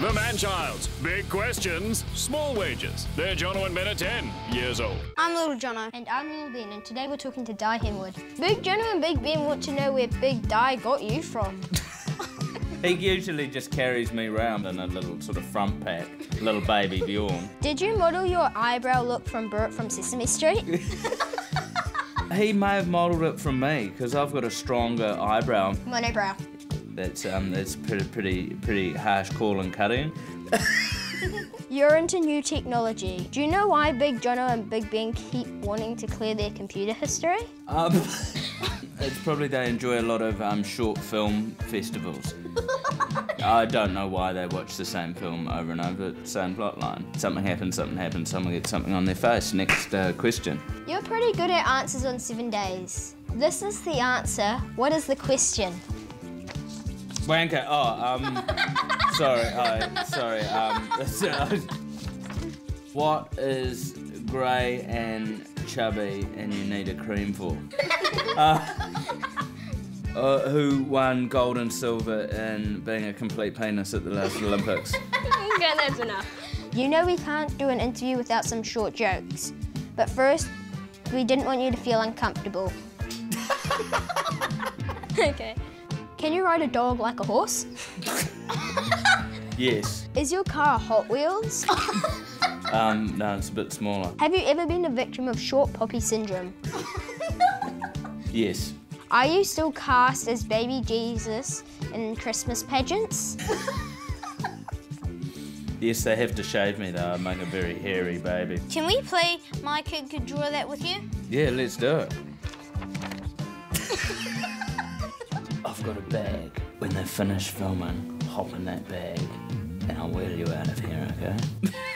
The Man-Childs. Big questions, small wages. They're Jono and Ben are 10 years old. I'm Little Jono. And I'm Little Ben, and today we're talking to Dai Henwood. Big Jono and Big Ben want to know where Big Dai got you from. He usually just carries me around in a little sort of front pack, little baby Bjorn. Did you model your eyebrow look from Bert from Sesame Street? He may have modelled it from me because I've got a stronger eyebrow. Monobrow. That's um, that's pretty pretty pretty harsh call and cutting. You're into new technology. Do you know why Big Jono and Big Ben keep wanting to clear their computer history? Um, it's probably they enjoy a lot of um, short film festivals. I don't know why they watch the same film over and over, same plot line. Something happens, something happens, someone gets something on their face. Next uh, question. You're pretty good at answers on seven days. This is the answer. What is the question? Wanker. Oh, um, sorry. I sorry. Um, what is grey and chubby and you need a cream for? Uh, uh, who won gold and silver in being a complete penis at the last Olympics? Okay, that's enough. You know we can't do an interview without some short jokes. But first, we didn't want you to feel uncomfortable. okay. Can you ride a dog like a horse? Yes. Is your car Hot Wheels? Um, no, it's a bit smaller. Have you ever been a victim of short poppy syndrome? Yes. Are you still cast as baby Jesus in Christmas pageants? Yes, they have to shave me though. I make a very hairy baby. Can we play My Kid Could Draw That with you? Yeah, let's do it. I've got a bag. When they finish filming, hop in that bag and I'll wheel you out of here, okay?